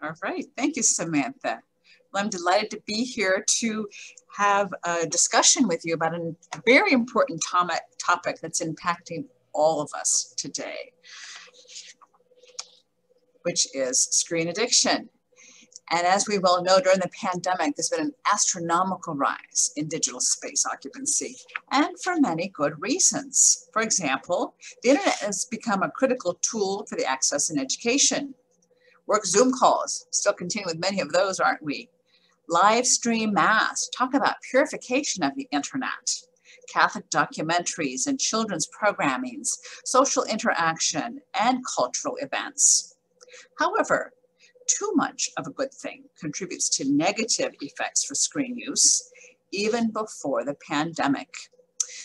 All right, thank you, Samantha. Well, I'm delighted to be here to have a discussion with you about a very important topic that's impacting all of us today, which is screen addiction. And as we well know, during the pandemic, there's been an astronomical rise in digital space occupancy, and for many good reasons. For example, the internet has become a critical tool for the access in education. Work Zoom calls, still continue with many of those, aren't we? Live stream mass, talk about purification of the internet. Catholic documentaries and children's programmings, social interaction, and cultural events. However, too much of a good thing contributes to negative effects for screen use, even before the pandemic.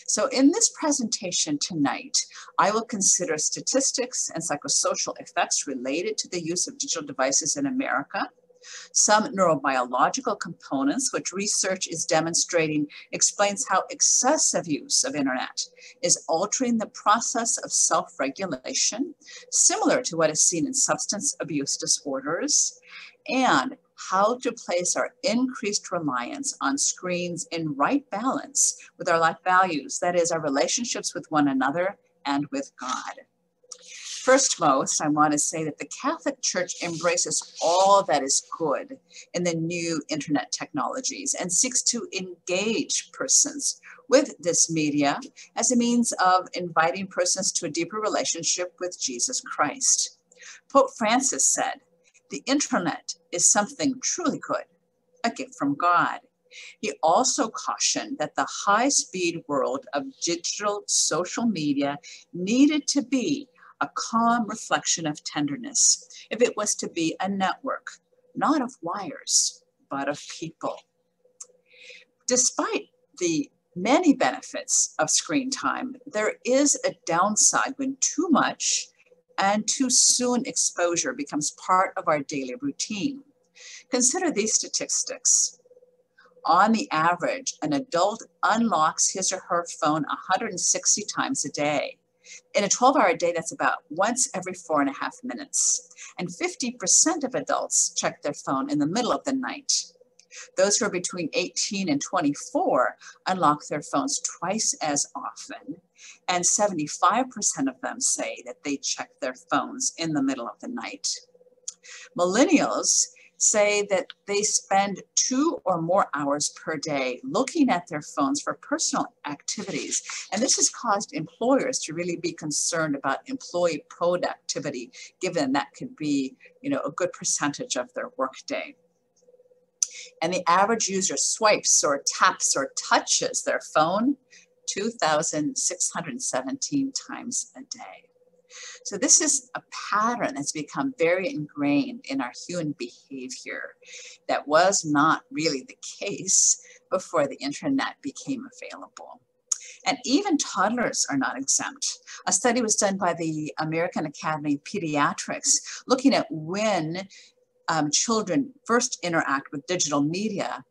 So in this presentation tonight, I will consider statistics and psychosocial effects related to the use of digital devices in America, some neurobiological components, which research is demonstrating explains how excessive use of internet is altering the process of self-regulation, similar to what is seen in substance abuse disorders, and how to place our increased reliance on screens in right balance with our life values, that is, our relationships with one another and with God. First most, I want to say that the Catholic Church embraces all that is good in the new internet technologies and seeks to engage persons with this media as a means of inviting persons to a deeper relationship with Jesus Christ. Pope Francis said, the internet is something truly good, a gift from God. He also cautioned that the high speed world of digital social media needed to be a calm reflection of tenderness, if it was to be a network, not of wires, but of people. Despite the many benefits of screen time, there is a downside when too much and too soon exposure becomes part of our daily routine. Consider these statistics. On the average, an adult unlocks his or her phone 160 times a day. In a 12 hour day, that's about once every four and a half minutes. And 50% of adults check their phone in the middle of the night. Those who are between 18 and 24 unlock their phones twice as often. And 75% of them say that they check their phones in the middle of the night. Millennials say that they spend two or more hours per day looking at their phones for personal activities. And this has caused employers to really be concerned about employee productivity, given that could be you know, a good percentage of their workday. And the average user swipes or taps or touches their phone 2,617 times a day. So this is a pattern that's become very ingrained in our human behavior that was not really the case before the internet became available. And even toddlers are not exempt. A study was done by the American Academy of Pediatrics looking at when um, children first interact with digital media.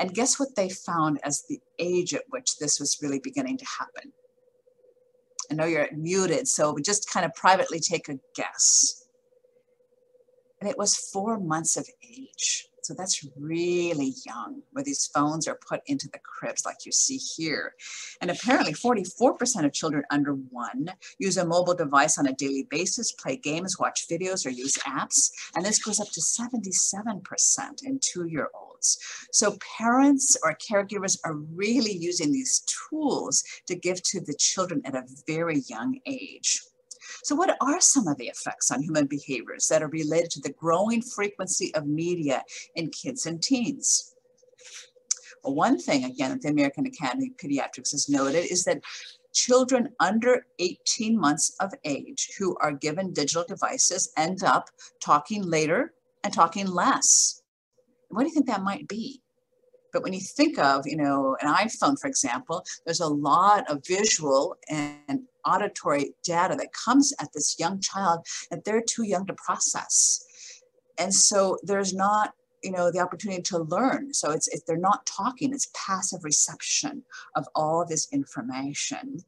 And guess what they found as the age at which this was really beginning to happen? I know you're muted, so we just kind of privately take a guess. And it was four months of age. So that's really young, where these phones are put into the cribs like you see here. And apparently 44% of children under one use a mobile device on a daily basis, play games, watch videos, or use apps. And this goes up to 77% in two-year-olds. So parents or caregivers are really using these tools to give to the children at a very young age. So what are some of the effects on human behaviors that are related to the growing frequency of media in kids and teens? Well, one thing, again, that the American Academy of Pediatrics has noted is that children under 18 months of age who are given digital devices end up talking later and talking less. What do you think that might be? But when you think of, you know, an iPhone, for example, there's a lot of visual and auditory data that comes at this young child that they're too young to process. And so there's not you know the opportunity to learn so it's, they're not talking it's passive reception of all this information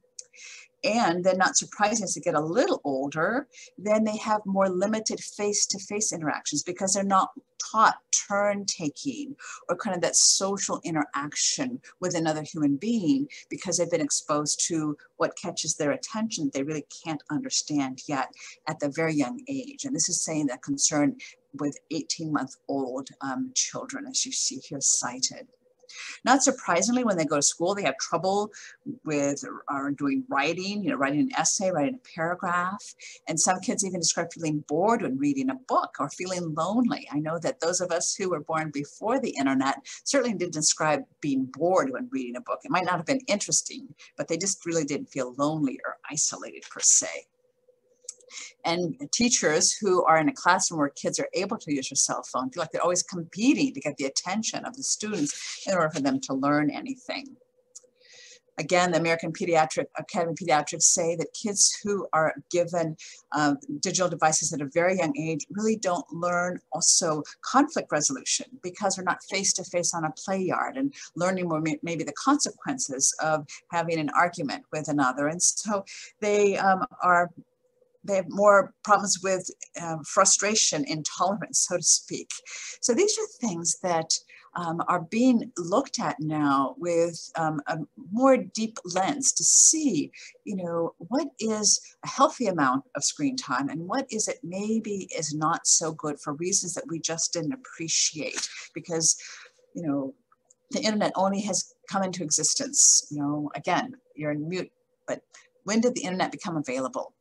And then not surprising as they get a little older, then they have more limited face-to-face interactions because they're not taught turn taking or kind of that social interaction with another human being because they've been exposed to what catches their attention they really can't understand yet at the very young age. And this is saying that concern with 18 month old um, children, as you see here cited. Not surprisingly, when they go to school, they have trouble with or doing writing, you know, writing an essay, writing a paragraph. And some kids even describe feeling bored when reading a book or feeling lonely. I know that those of us who were born before the internet certainly didn't describe being bored when reading a book. It might not have been interesting, but they just really didn't feel lonely or isolated per se and teachers who are in a classroom where kids are able to use your cell phone feel like they're always competing to get the attention of the students in order for them to learn anything. Again, the American Pediatric Academy of Pediatrics say that kids who are given uh, digital devices at a very young age really don't learn also conflict resolution because they're not face-to-face -face on a play yard and learning more maybe the consequences of having an argument with another. And so they um, are they have more problems with um, frustration, intolerance, so to speak. So these are things that um, are being looked at now with um, a more deep lens to see, you know, what is a healthy amount of screen time and what is it maybe is not so good for reasons that we just didn't appreciate because, you know, the internet only has come into existence, you know, again, you're in mute, but when did the internet become available?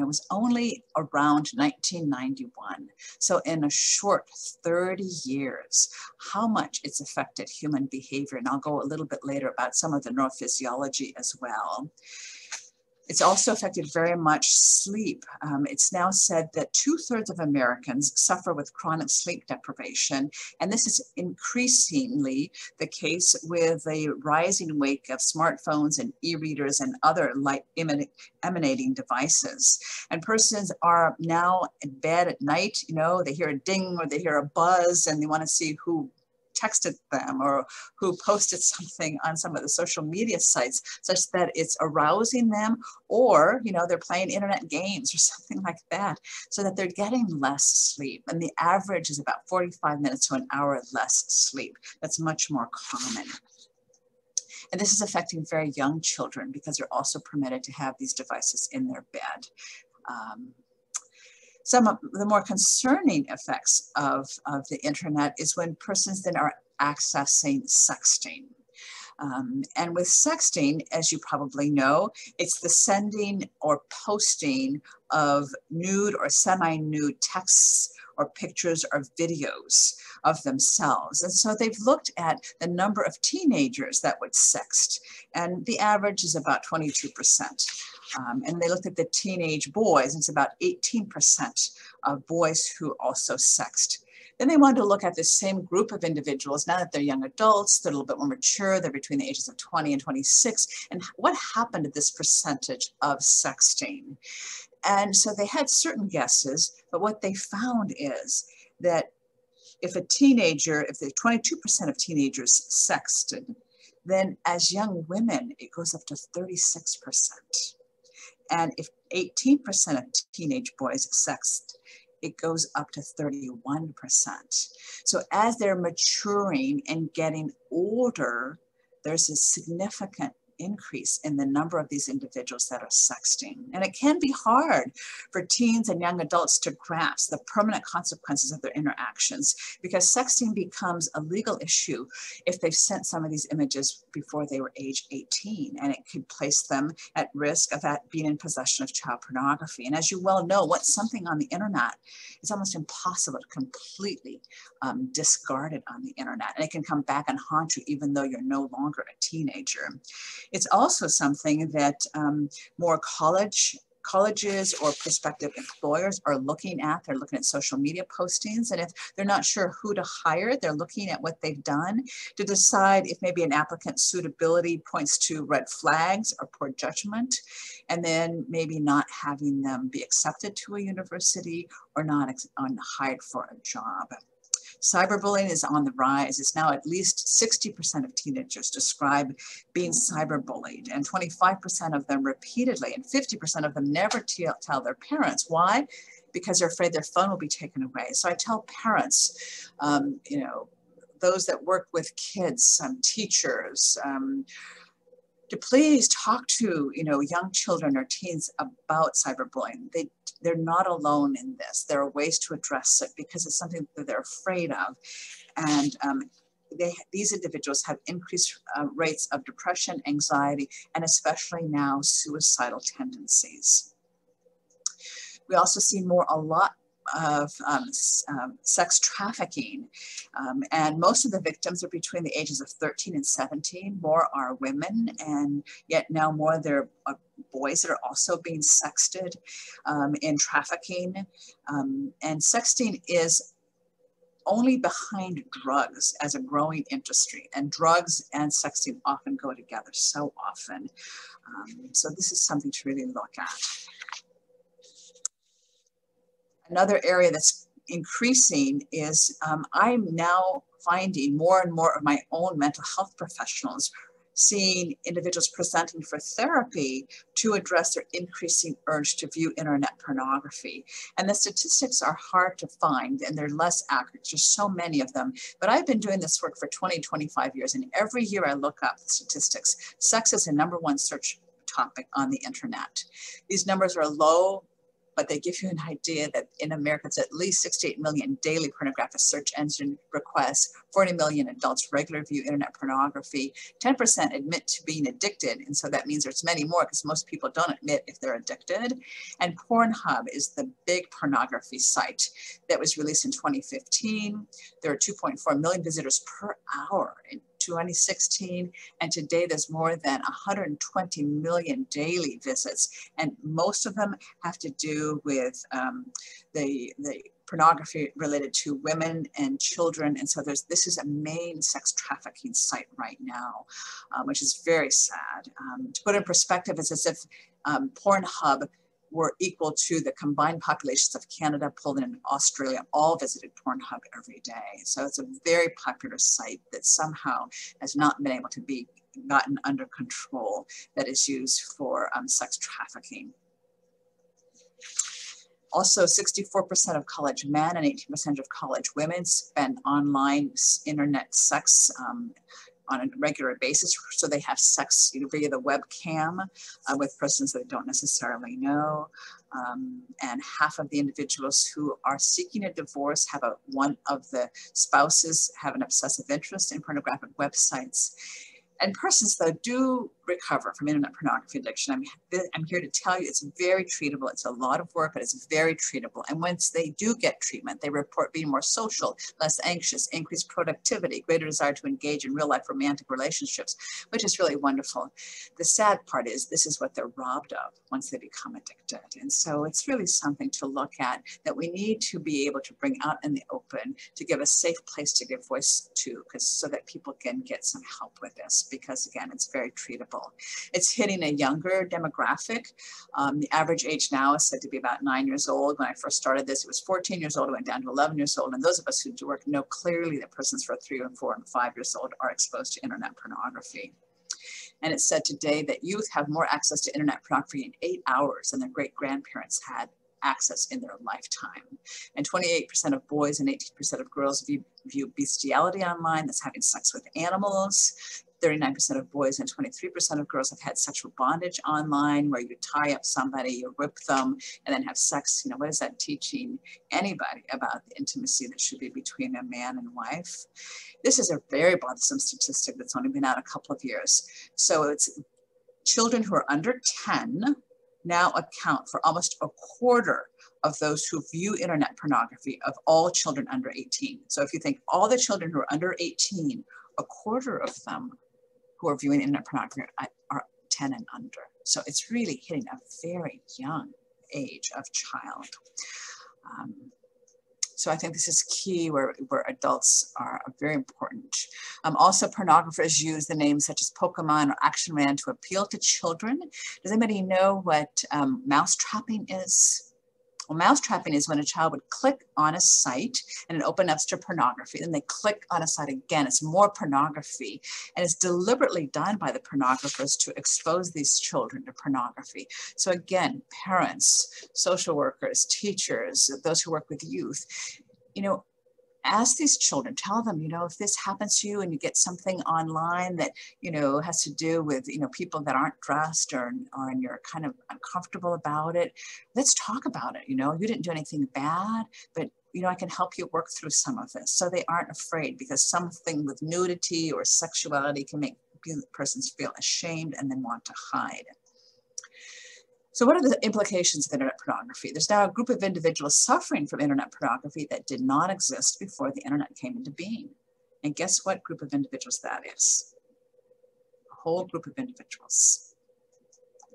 It was only around 1991. So in a short 30 years, how much it's affected human behavior. And I'll go a little bit later about some of the neurophysiology as well. It's also affected very much sleep. Um, it's now said that two thirds of Americans suffer with chronic sleep deprivation, and this is increasingly the case with the rising wake of smartphones and e-readers and other light emanating devices. And persons are now in bed at night, you know, they hear a ding or they hear a buzz and they want to see who texted them or who posted something on some of the social media sites such that it's arousing them or you know they're playing internet games or something like that so that they're getting less sleep. And the average is about 45 minutes to an hour less sleep. That's much more common. And this is affecting very young children because they're also permitted to have these devices in their bed. Um, some of the more concerning effects of, of the internet is when persons then are accessing sexting. Um, and with sexting, as you probably know, it's the sending or posting of nude or semi-nude texts or pictures or videos of themselves. And so they've looked at the number of teenagers that would sext, and the average is about 22%. Um, and they looked at the teenage boys, and it's about 18% of boys who also sext. Then they wanted to look at the same group of individuals, now that they're young adults, they're a little bit more mature, they're between the ages of 20 and 26, and what happened to this percentage of sexting? And so they had certain guesses, but what they found is that if a teenager, if the 22% of teenagers sexted, then as young women, it goes up to 36%. And if 18% of teenage boys sext, it goes up to 31%. So as they're maturing and getting older, there's a significant increase in the number of these individuals that are sexting. And it can be hard for teens and young adults to grasp the permanent consequences of their interactions because sexting becomes a legal issue if they've sent some of these images before they were age 18 and it could place them at risk of being in possession of child pornography. And as you well know, once something on the internet, it's almost impossible to completely um, discard it on the internet. And it can come back and haunt you even though you're no longer a teenager. It's also something that um, more college colleges or prospective employers are looking at. They're looking at social media postings. And if they're not sure who to hire, they're looking at what they've done to decide if maybe an applicant's suitability points to red flags or poor judgment, and then maybe not having them be accepted to a university or not hired for a job. Cyberbullying is on the rise. It's now at least 60% of teenagers describe being cyberbullied, and 25% of them repeatedly, and 50% of them never tell their parents. Why? Because they're afraid their phone will be taken away. So I tell parents, um, you know, those that work with kids, um, teachers, um, to please talk to you know young children or teens about cyberbullying. They they're not alone in this. There are ways to address it because it's something that they're afraid of, and um, they, these individuals have increased uh, rates of depression, anxiety, and especially now suicidal tendencies. We also see more a lot of um, um, sex trafficking. Um, and most of the victims are between the ages of 13 and 17. More are women, and yet now more there are boys that are also being sexted um, in trafficking. Um, and sexting is only behind drugs as a growing industry and drugs and sexting often go together so often. Um, so this is something to really look at. Another area that's increasing is um, I'm now finding more and more of my own mental health professionals seeing individuals presenting for therapy to address their increasing urge to view internet pornography. And the statistics are hard to find and they're less accurate, there's so many of them. But I've been doing this work for 20, 25 years, and every year I look up the statistics. Sex is the number one search topic on the internet. These numbers are low but they give you an idea that in America, it's at least 68 million daily pornographic search engine requests, 40 million adults regularly view internet pornography, 10% admit to being addicted. And so that means there's many more because most people don't admit if they're addicted. And Pornhub is the big pornography site that was released in 2015. There are 2.4 million visitors per hour 2016, and today there's more than 120 million daily visits, and most of them have to do with um, the, the pornography related to women and children. And so there's this is a main sex trafficking site right now, um, which is very sad. Um, to put in perspective, it's as if um, Pornhub were equal to the combined populations of Canada, Poland, and Australia all visited Pornhub every day. So it's a very popular site that somehow has not been able to be gotten under control that is used for um, sex trafficking. Also, 64% of college men and 18% of college women spend online internet sex um, on a regular basis. So they have sex you know, via the webcam uh, with persons they don't necessarily know. Um, and half of the individuals who are seeking a divorce have a, one of the spouses have an obsessive interest in pornographic websites. And persons though do recover from internet pornography addiction. I'm, I'm here to tell you it's very treatable. It's a lot of work, but it's very treatable. And once they do get treatment, they report being more social, less anxious, increased productivity, greater desire to engage in real life romantic relationships, which is really wonderful. The sad part is this is what they're robbed of once they become addicted. And so it's really something to look at that we need to be able to bring out in the open to give a safe place to give voice to, because so that people can get some help with this, because again, it's very treatable. It's hitting a younger demographic. Um, the average age now is said to be about nine years old. When I first started this, it was 14 years old. It went down to 11 years old. And those of us who do work know clearly that persons for three and four and five years old are exposed to internet pornography. And it's said today that youth have more access to internet pornography in eight hours than their great grandparents had access in their lifetime. And 28% of boys and 18% of girls view, view bestiality online, that's having sex with animals. 39% of boys and 23% of girls have had sexual bondage online where you tie up somebody, you whip them, and then have sex. You know, what is that teaching anybody about the intimacy that should be between a man and wife? This is a very bothersome statistic that's only been out a couple of years. So it's children who are under 10 now account for almost a quarter of those who view internet pornography of all children under 18. So if you think all the children who are under 18, a quarter of them who are viewing internet pornography are 10 and under. So it's really hitting a very young age of child. Um, so I think this is key where, where adults are very important. Um, also, pornographers use the names such as Pokemon or Action Man to appeal to children. Does anybody know what um, mouse trapping is? Well, mousetrapping is when a child would click on a site and it opens up to pornography. Then they click on a site again. It's more pornography. And it's deliberately done by the pornographers to expose these children to pornography. So again, parents, social workers, teachers, those who work with youth, you know, ask these children, tell them, you know, if this happens to you and you get something online that, you know, has to do with, you know, people that aren't dressed or, or and you're kind of uncomfortable about it, let's talk about it. You know, you didn't do anything bad, but you know, I can help you work through some of this. So they aren't afraid because something with nudity or sexuality can make persons feel ashamed and then want to hide. So what are the implications of internet pornography? There's now a group of individuals suffering from internet pornography that did not exist before the internet came into being. And guess what group of individuals that is? A whole group of individuals,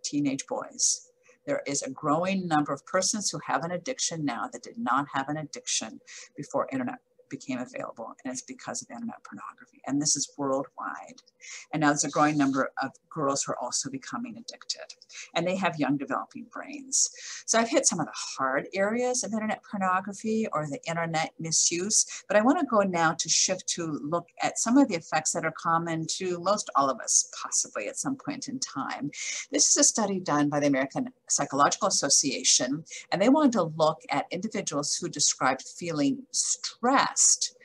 teenage boys. There is a growing number of persons who have an addiction now that did not have an addiction before internet became available, and it's because of internet pornography. And this is worldwide. And now there's a growing number of girls who are also becoming addicted, and they have young developing brains. So I've hit some of the hard areas of internet pornography or the internet misuse, but I want to go now to shift to look at some of the effects that are common to most all of us, possibly at some point in time. This is a study done by the American Psychological Association, and they wanted to look at individuals who described feeling stressed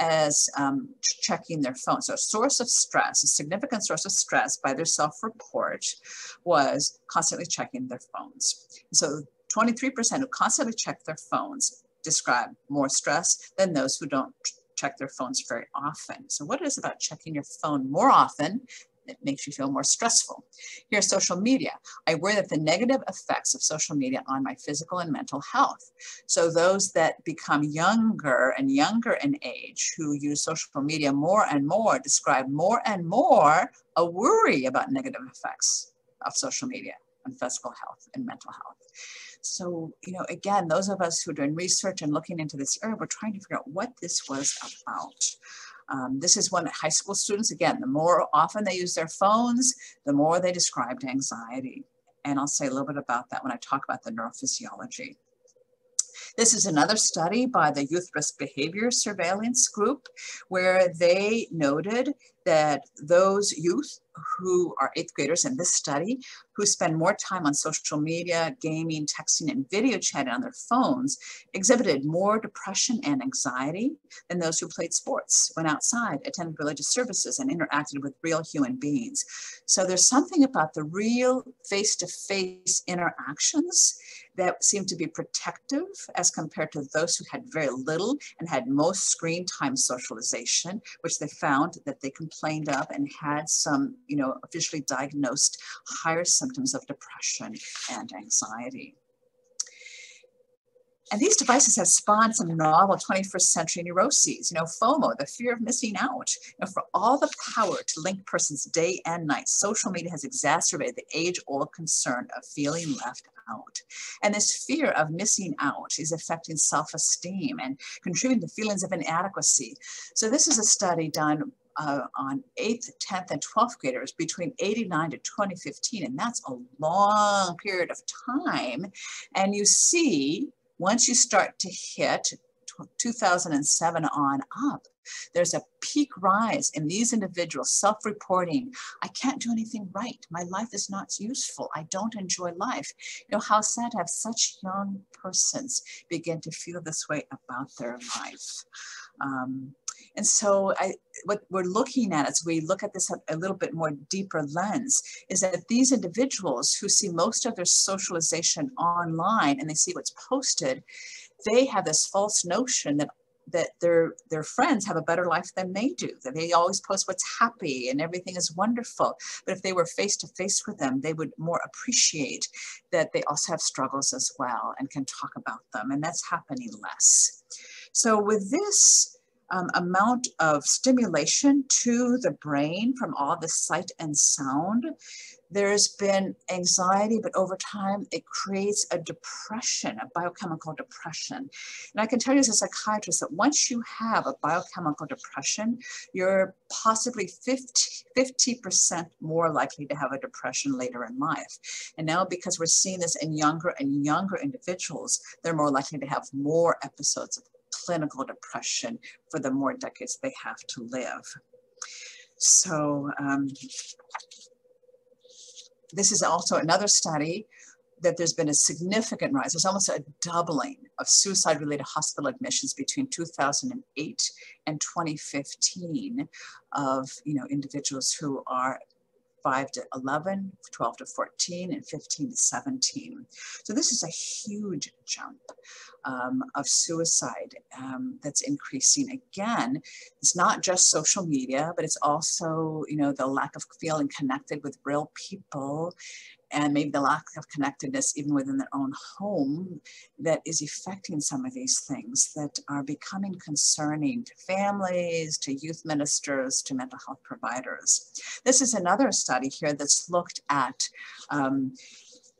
as um, checking their phone. So a source of stress, a significant source of stress by their self-report was constantly checking their phones. So 23% who constantly check their phones describe more stress than those who don't check their phones very often. So what is about checking your phone more often it makes you feel more stressful. Here's social media. I worry that the negative effects of social media on my physical and mental health. So those that become younger and younger in age who use social media more and more describe more and more a worry about negative effects of social media on physical health and mental health. So, you know, again, those of us who are doing research and looking into this area, we're trying to figure out what this was about. Um, this is when high school students, again, the more often they use their phones, the more they described anxiety. And I'll say a little bit about that when I talk about the neurophysiology. This is another study by the Youth Risk Behavior Surveillance Group, where they noted that those youth who are eighth graders in this study who spend more time on social media, gaming, texting, and video chatting on their phones exhibited more depression and anxiety than those who played sports, went outside, attended religious services, and interacted with real human beings. So there's something about the real face-to-face -face interactions that seem to be protective as compared to those who had very little and had most screen time socialization, which they found that they of and had some, you know, officially diagnosed higher symptoms of depression and anxiety. And these devices have spawned some novel 21st century neuroses, you know, FOMO, the fear of missing out. Know, for all the power to link persons day and night, social media has exacerbated the age-old concern of feeling left out. And this fear of missing out is affecting self-esteem and contributing to feelings of inadequacy. So this is a study done uh, on 8th, 10th, and 12th graders between 89 to 2015, and that's a long period of time. And you see, once you start to hit 2007 on up, there's a peak rise in these individuals self-reporting, I can't do anything right. My life is not useful. I don't enjoy life. You know, how sad to have such young persons begin to feel this way about their life. Um, and so I, what we're looking at as we look at this a, little bit more deeper lens is that these individuals who see most of their socialization online and they see what's posted, they have this false notion that that their their friends have a better life than they do that they always post what's happy and everything is wonderful. But if they were face to face with them they would more appreciate that they also have struggles as well and can talk about them and that's happening less. So with this um, amount of stimulation to the brain from all the sight and sound there's been anxiety, but over time it creates a depression, a biochemical depression. And I can tell you as a psychiatrist that once you have a biochemical depression, you're possibly 50, percent more likely to have a depression later in life. And now because we're seeing this in younger and younger individuals, they're more likely to have more episodes of clinical depression for the more decades they have to live. So um, this is also another study that there's been a significant rise. There's almost a doubling of suicide-related hospital admissions between 2008 and 2015 of you know individuals who are 5 to 11, 12 to 14, and 15 to 17. So this is a huge jump um, of suicide um, that's increasing. Again, it's not just social media, but it's also, you know, the lack of feeling connected with real people and maybe the lack of connectedness even within their own home that is affecting some of these things that are becoming concerning to families, to youth ministers, to mental health providers. This is another study here that's looked at um,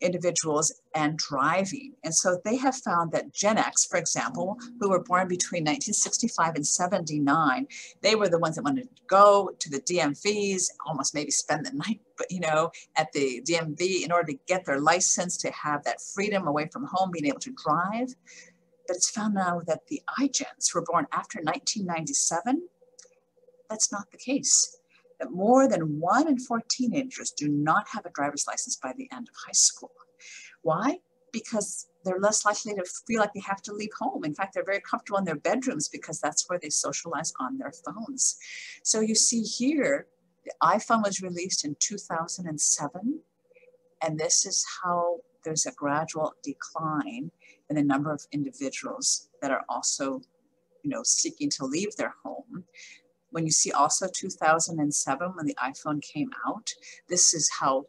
individuals and driving. And so they have found that Gen X, for example, who were born between 1965 and 79, they were the ones that wanted to go to the DMVs, almost maybe spend the night, you know, at the DMV in order to get their license to have that freedom away from home, being able to drive. But it's found now that the iGens who were born after 1997, that's not the case that more than one in four teenagers do not have a driver's license by the end of high school. Why? Because they're less likely to feel like they have to leave home. In fact, they're very comfortable in their bedrooms because that's where they socialize on their phones. So you see here, the iPhone was released in 2007, and this is how there's a gradual decline in the number of individuals that are also you know, seeking to leave their home. When you see also 2007, when the iPhone came out, this is how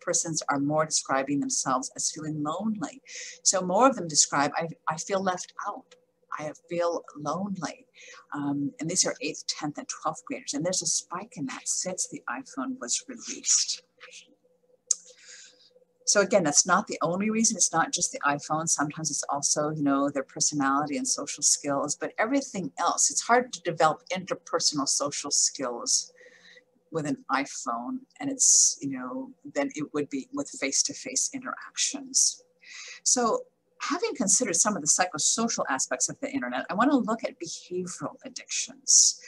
persons are more describing themselves as feeling lonely. So more of them describe, I, I feel left out. I feel lonely. Um, and these are 8th, 10th, and 12th graders. And there's a spike in that since the iPhone was released. So again, that's not the only reason. It's not just the iPhone. Sometimes it's also, you know, their personality and social skills, but everything else. It's hard to develop interpersonal social skills with an iPhone, and it's, you know, than it would be with face-to-face -face interactions. So having considered some of the psychosocial aspects of the internet, I want to look at behavioral addictions.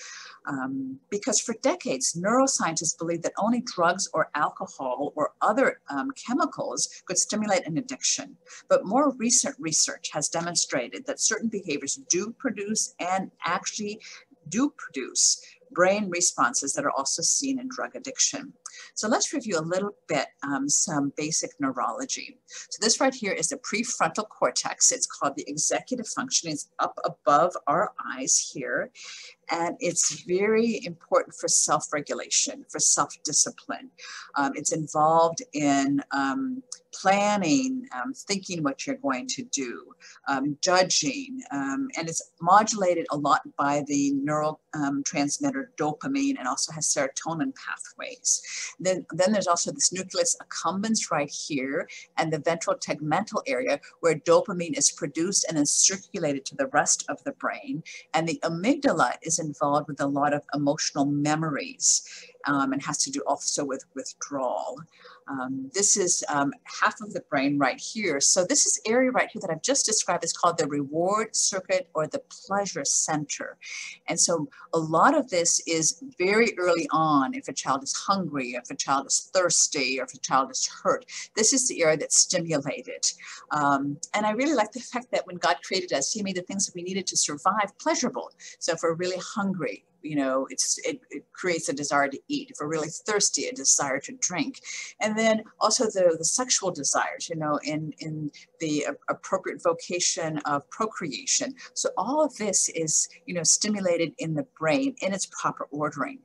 Um, because for decades, neuroscientists believed that only drugs or alcohol or other um, chemicals could stimulate an addiction. But more recent research has demonstrated that certain behaviors do produce and actually do produce brain responses that are also seen in drug addiction. So let's review a little bit um, some basic neurology. So this right here is the prefrontal cortex. It's called the executive function. It's up above our eyes here. And it's very important for self-regulation, for self-discipline. Um, it's involved in um, planning, um, thinking what you're going to do, um, judging, um, and it's modulated a lot by the neurotransmitter dopamine and also has serotonin pathways. Then, then there's also this nucleus accumbens right here and the ventral tegmental area where dopamine is produced and then circulated to the rest of the brain. And the amygdala is involved with a lot of emotional memories um, and has to do also with withdrawal. Um, this is um, half of the brain right here. So this is area right here that I've just described is called the reward circuit or the pleasure center. And so a lot of this is very early on if a child is hungry, if a child is thirsty, or if a child is hurt. This is the area that's stimulated. Um, and I really like the fact that when God created us, he made the things that we needed to survive pleasurable. So if we're really hungry, you know, it's it, it, creates a desire to eat. If we're really thirsty, a desire to drink. And then also the, the sexual desires, you know, in, in the appropriate vocation of procreation. So all of this is, you know, stimulated in the brain in its proper ordering.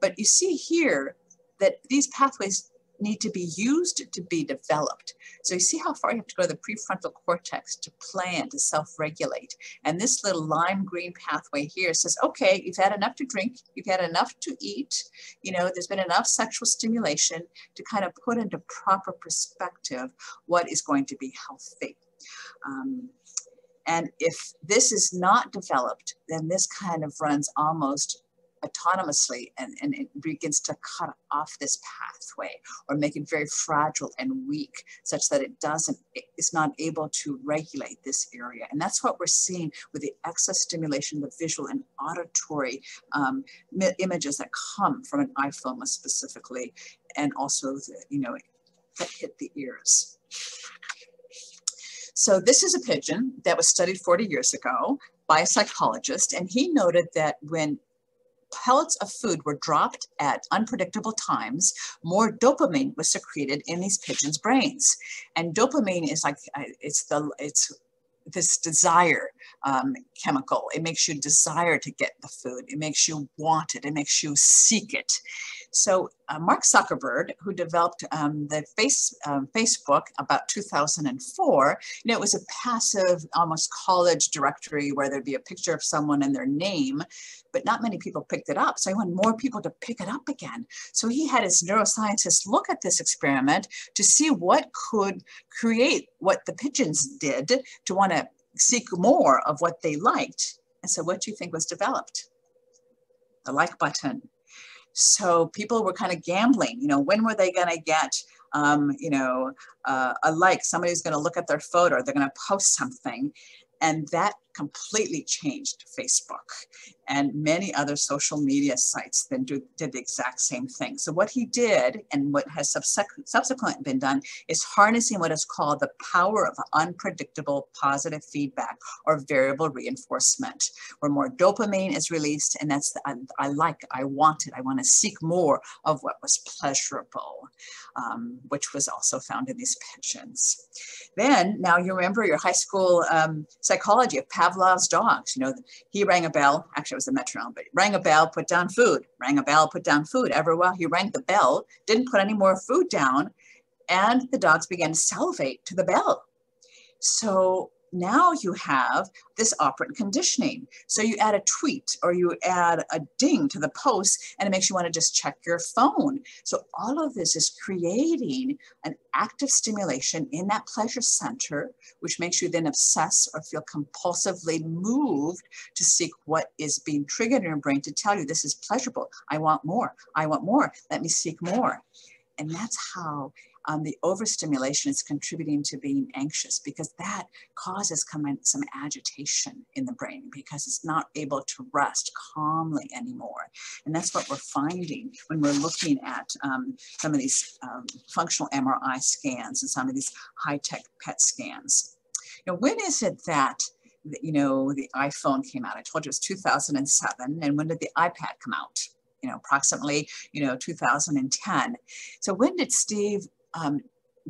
But you see here that these pathways need to be used to be developed. So you see how far you have to go to the prefrontal cortex to plan, to self-regulate. And this little lime green pathway here says, okay, you've had enough to drink, you've had enough to eat, you know, there's been enough sexual stimulation to kind of put into proper perspective what is going to be healthy. Um, and if this is not developed, then this kind of runs almost autonomously and, and it begins to cut off this pathway or make it very fragile and weak such that it doesn't, it's not able to regulate this area. And that's what we're seeing with the excess stimulation, the visual and auditory um, images that come from an iPhone specifically, and also, the, you know, that hit the ears. So this is a pigeon that was studied 40 years ago by a psychologist, and he noted that when pellets of food were dropped at unpredictable times, more dopamine was secreted in these pigeons' brains. And dopamine is like, it's the, it's this desire um, chemical. It makes you desire to get the food. It makes you want it. It makes you seek it. So uh, Mark Zuckerberg, who developed um, the face, um, Facebook about 2004, you know, it was a passive, almost college directory where there'd be a picture of someone and their name, but not many people picked it up. So he wanted more people to pick it up again. So he had his neuroscientists look at this experiment to see what could create what the pigeons did to want to seek more of what they liked. And so what do you think was developed? The like button. So people were kind of gambling, you know, when were they going to get, um, you know, uh, a like, somebody's going to look at their photo, they're going to post something. And that completely changed Facebook and many other social media sites then do, did the exact same thing. So what he did and what has subsequent, subsequently been done is harnessing what is called the power of unpredictable positive feedback or variable reinforcement, where more dopamine is released and that's the, I, I like, I want it, I want to seek more of what was pleasurable, um, which was also found in these pigeons. Then, now you remember your high school um, psychology of Pavlov's dogs. You know, he rang a bell. Actually, it was the metronome, but rang a bell, put down food. Rang a bell, put down food. Every while he rang the bell, didn't put any more food down, and the dogs began to salivate to the bell. So now you have this operant conditioning. So you add a tweet or you add a ding to the post and it makes you want to just check your phone. So all of this is creating an active stimulation in that pleasure center, which makes you then obsess or feel compulsively moved to seek what is being triggered in your brain to tell you this is pleasurable. I want more. I want more. Let me seek more. And that's how um, the overstimulation is contributing to being anxious because that causes some agitation in the brain because it's not able to rest calmly anymore. And that's what we're finding when we're looking at um, some of these um, functional MRI scans and some of these high-tech PET scans. Now, when is it that you know, the iPhone came out. I told you it was 2007. And when did the iPad come out? You know, approximately, you know, 2010. So when did Steve um,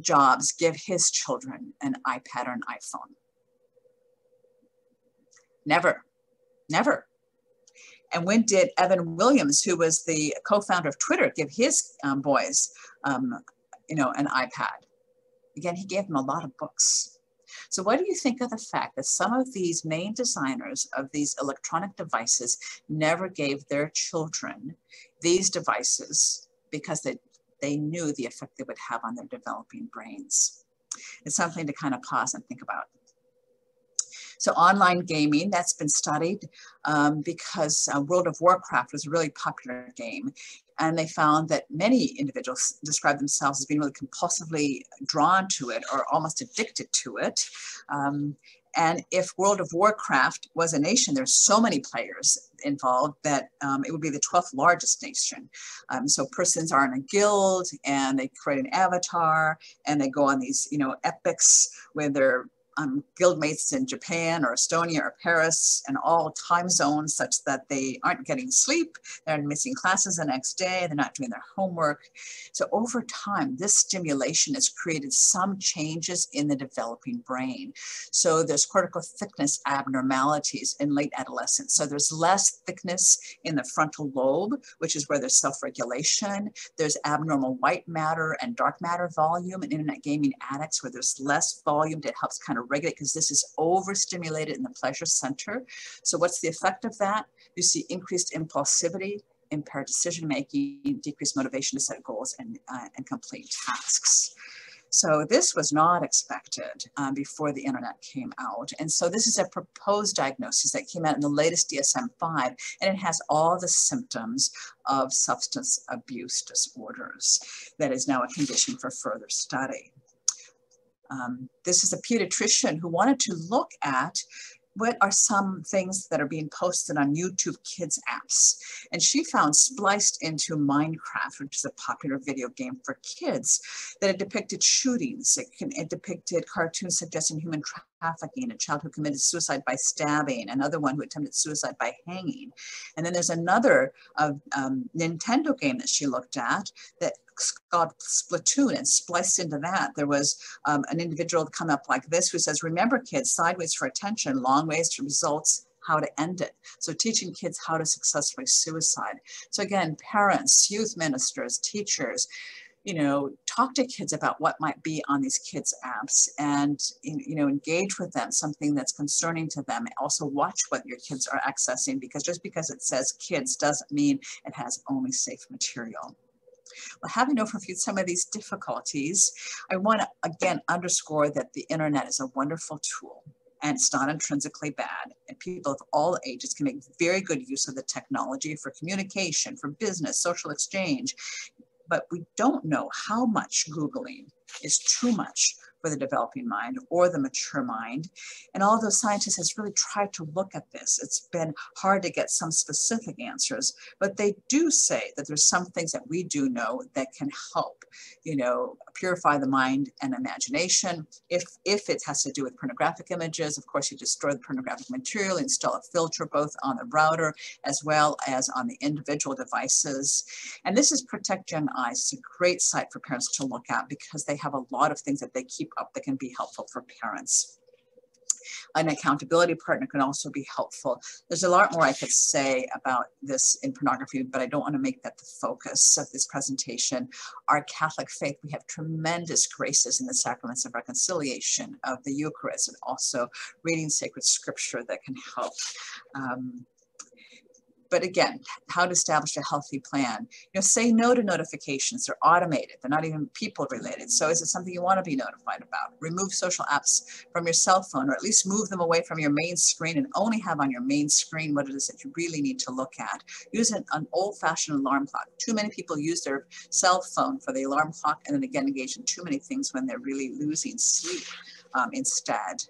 Jobs give his children an iPad or an iPhone? Never, never. And when did Evan Williams, who was the co-founder of Twitter, give his um, boys, um, you know, an iPad? Again, he gave them a lot of books. So what do you think of the fact that some of these main designers of these electronic devices never gave their children these devices because they they knew the effect they would have on their developing brains. It's something to kind of pause and think about. So online gaming, that's been studied um, because uh, World of Warcraft was a really popular game. And they found that many individuals describe themselves as being really compulsively drawn to it or almost addicted to it. Um, and if World of Warcraft was a nation, there's so many players involved that um, it would be the 12th largest nation. Um, so persons are in a guild and they create an avatar and they go on these, you know, epics where they're um, guildmates in Japan or Estonia or Paris and all time zones such that they aren't getting sleep, they're missing classes the next day, they're not doing their homework. So over time, this stimulation has created some changes in the developing brain. So there's cortical thickness abnormalities in late adolescence. So there's less thickness in the frontal lobe, which is where there's self-regulation. There's abnormal white matter and dark matter volume in internet gaming addicts where there's less volume that helps kind of regulate because this is overstimulated in the pleasure center. So what's the effect of that? You see increased impulsivity, impaired decision making, decreased motivation to set goals and, uh, and complete tasks. So this was not expected um, before the internet came out. And so this is a proposed diagnosis that came out in the latest DSM-5, and it has all the symptoms of substance abuse disorders. That is now a condition for further study. Um, this is a pediatrician who wanted to look at what are some things that are being posted on YouTube Kids apps? And she found spliced into Minecraft, which is a popular video game for kids, that it depicted shootings. It, can, it depicted cartoons suggesting human trafficking, a child who committed suicide by stabbing, another one who attempted suicide by hanging. And then there's another uh, um, Nintendo game that she looked at that called Splatoon and spliced into that. There was um, an individual come up like this who says, remember kids, sideways for attention, long ways to results, how to end it. So teaching kids how to successfully suicide. So again, parents, youth ministers, teachers, you know, talk to kids about what might be on these kids apps and, you know, engage with them, something that's concerning to them. Also watch what your kids are accessing because just because it says kids doesn't mean it has only safe material. Well, having overviewed some of these difficulties, I want to again underscore that the internet is a wonderful tool and it's not intrinsically bad. And people of all ages can make very good use of the technology for communication, for business, social exchange. But we don't know how much Googling is too much for the developing mind or the mature mind. And although scientists has really tried to look at this, it's been hard to get some specific answers, but they do say that there's some things that we do know that can help, you know, purify the mind and imagination. If, if it has to do with pornographic images, of course, you destroy the pornographic material, install a filter both on the router as well as on the individual devices. And this is Protect Young Eyes. It's a great site for parents to look at because they have a lot of things that they keep up that can be helpful for parents. An accountability partner can also be helpful. There's a lot more I could say about this in pornography, but I don't want to make that the focus of this presentation. Our Catholic faith, we have tremendous graces in the sacraments of reconciliation of the Eucharist and also reading sacred scripture that can help. Um, but again, how to establish a healthy plan. You know, say no to notifications. They're automated. They're not even people related. So is it something you want to be notified about? Remove social apps from your cell phone, or at least move them away from your main screen and only have on your main screen what it is that you really need to look at. Use an, an old-fashioned alarm clock. Too many people use their cell phone for the alarm clock and then again engage in too many things when they're really losing sleep um, instead.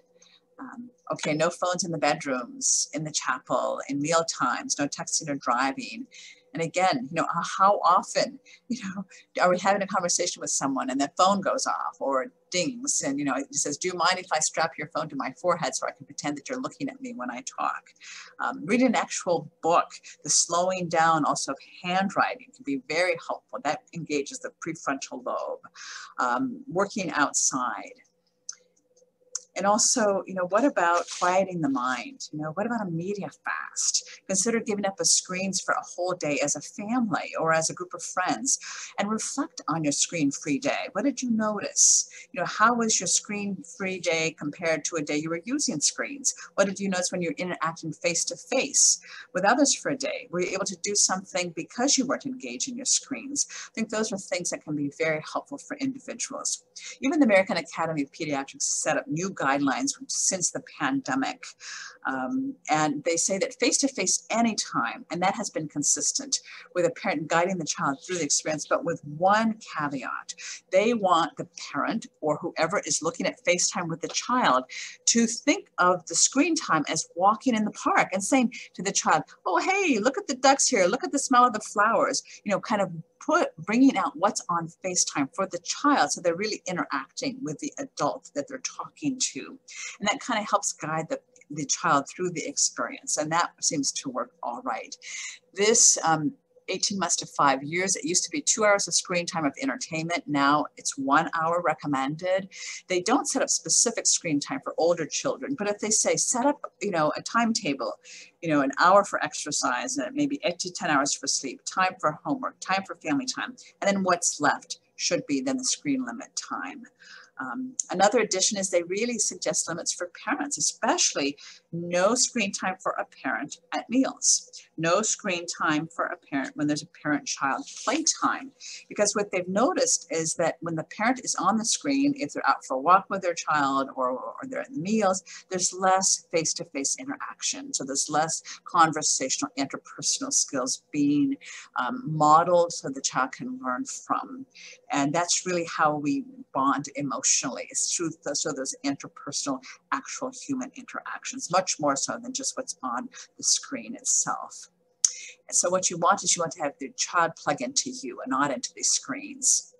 Um, okay, no phones in the bedrooms, in the chapel, in meal times, no texting or driving. And again, you know, how often, you know, are we having a conversation with someone and their phone goes off or dings and, you know, it says, do you mind if I strap your phone to my forehead so I can pretend that you're looking at me when I talk? Um, reading an actual book, the slowing down also of handwriting can be very helpful. That engages the prefrontal lobe. Um, working outside, and also, you know, what about quieting the mind? You know, what about a media fast? Consider giving up the screens for a whole day as a family or as a group of friends and reflect on your screen-free day. What did you notice? You know, how was your screen-free day compared to a day you were using screens? What did you notice when you're interacting face-to-face with others for a day? Were you able to do something because you weren't engaged in your screens? I think those are things that can be very helpful for individuals. Even the American Academy of Pediatrics set up new since the pandemic. Um, and they say that face-to-face -face anytime, and that has been consistent with a parent guiding the child through the experience, but with one caveat. They want the parent or whoever is looking at FaceTime with the child to think of the screen time as walking in the park and saying to the child, oh, hey, look at the ducks here, look at the smell of the flowers, you know, kind of put bringing out what's on FaceTime for the child so they're really interacting with the adult that they're talking to. And that kind of helps guide the, the child through the experience. And that seems to work all right. This um, 18 months to five years. It used to be two hours of screen time of entertainment. Now it's one hour recommended. They don't set up specific screen time for older children, but if they say set up, you know, a timetable, you know, an hour for exercise and maybe eight to 10 hours for sleep, time for homework, time for family time, and then what's left should be then the screen limit time. Um, another addition is they really suggest limits for parents, especially no screen time for a parent at meals, no screen time for a parent when there's a parent-child playtime. Because what they've noticed is that when the parent is on the screen, if they're out for a walk with their child or, or they're at the meals, there's less face-to-face -face interaction. So there's less conversational interpersonal skills being um, modeled so the child can learn from. And that's really how we bond emotionally, is through the, so those interpersonal, actual human interactions, much more so than just what's on the screen itself. So what you want is you want to have the child plug into you and not into these screens.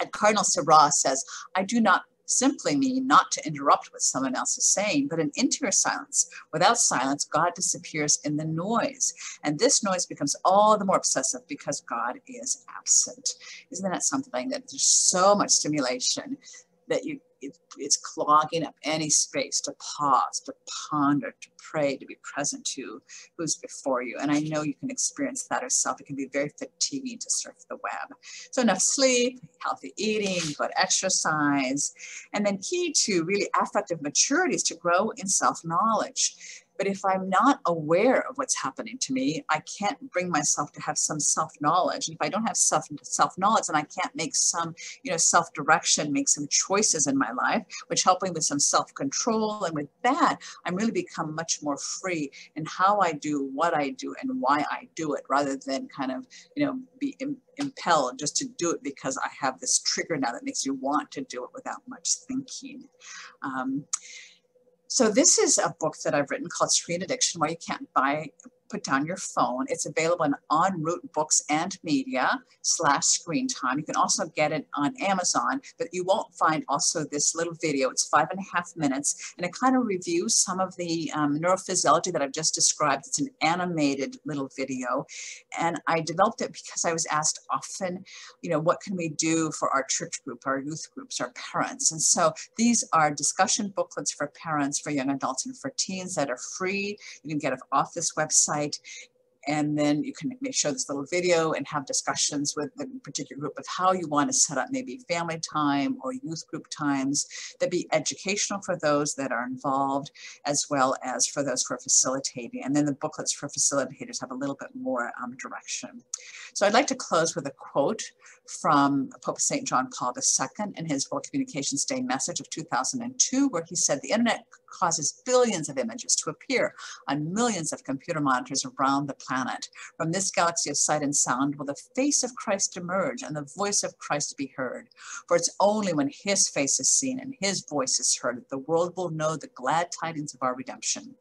And Cardinal Sarah says, I do not simply mean not to interrupt what someone else is saying, but an interior silence. Without silence, God disappears in the noise. And this noise becomes all the more obsessive because God is absent. Isn't that something that there's so much stimulation that you it, it's clogging up any space to pause, to ponder, to pray, to be present to who's before you. And I know you can experience that yourself. It can be very fatiguing to surf the web. So enough sleep, healthy eating, good exercise, and then key to really affective maturity is to grow in self-knowledge. But if I'm not aware of what's happening to me, I can't bring myself to have some self-knowledge. And if I don't have self self-knowledge, then I can't make some, you know, self-direction, make some choices in my life, which helping with some self-control. And with that, I'm really become much more free in how I do what I do and why I do it, rather than kind of, you know, be impelled just to do it because I have this trigger now that makes you want to do it without much thinking. Um, so this is a book that I've written called Screen Addiction, where you can't buy put down your phone. It's available in En route books and media slash screen time. You can also get it on Amazon, but you won't find also this little video. It's five and a half minutes, and it kind of reviews some of the um, neurophysiology that I've just described. It's an animated little video, and I developed it because I was asked often, you know, what can we do for our church group, our youth groups, our parents? And so these are discussion booklets for parents, for young adults, and for teens that are free. You can get it off this website and then you can show this little video and have discussions with the particular group of how you want to set up maybe family time or youth group times that be educational for those that are involved as well as for those who are facilitating. And then the booklets for facilitators have a little bit more um, direction. So I'd like to close with a quote from Pope St. John Paul II in his World Communications Day message of 2002, where he said, the internet causes billions of images to appear on millions of computer monitors around the planet. From this galaxy of sight and sound will the face of Christ emerge and the voice of Christ be heard. For it's only when his face is seen and his voice is heard that the world will know the glad tidings of our redemption.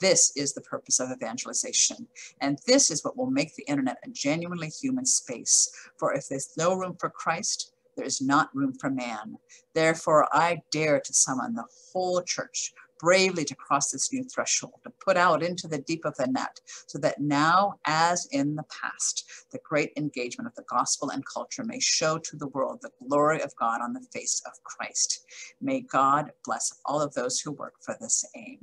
This is the purpose of evangelization. And this is what will make the internet a genuinely human space. For if there's no room for Christ, there is not room for man. Therefore, I dare to summon the whole church bravely to cross this new threshold, to put out into the deep of the net, so that now, as in the past, the great engagement of the gospel and culture may show to the world the glory of God on the face of Christ. May God bless all of those who work for this aim.